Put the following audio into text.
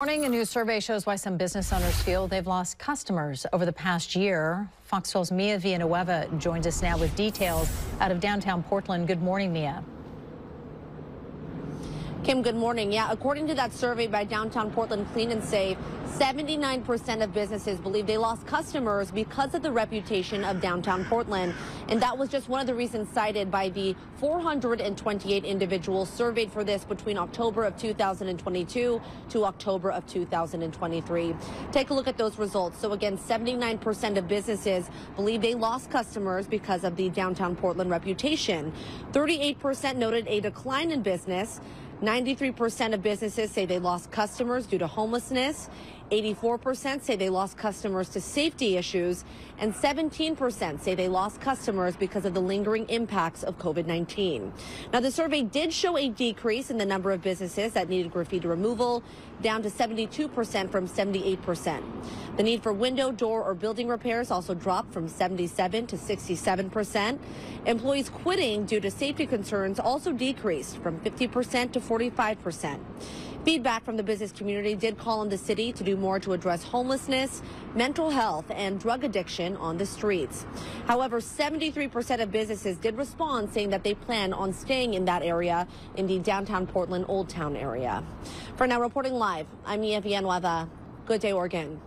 Morning, a new survey shows why some business owners feel they've lost customers over the past year. Fox 12's Mia Villanueva joins us now with details out of downtown Portland. Good morning, Mia. Kim, good morning. Yeah, according to that survey by Downtown Portland Clean and Safe, 79% of businesses believe they lost customers because of the reputation of downtown Portland. And that was just one of the reasons cited by the 428 individuals surveyed for this between October of 2022 to October of 2023. Take a look at those results. So again, 79% of businesses believe they lost customers because of the downtown Portland reputation. 38% noted a decline in business. 93% of businesses say they lost customers due to homelessness. 84% say they lost customers to safety issues, and 17% say they lost customers because of the lingering impacts of COVID-19. Now, the survey did show a decrease in the number of businesses that needed graffiti removal, down to 72% from 78%. The need for window, door, or building repairs also dropped from 77 to 67%. Employees quitting due to safety concerns also decreased from 50% to 45%. Feedback from the business community did call on the city to do more to address homelessness, mental health, and drug addiction on the streets. However, 73% of businesses did respond saying that they plan on staying in that area in the downtown Portland Old Town area. For now, reporting live, I'm Mia Villanueva. Good day, Oregon.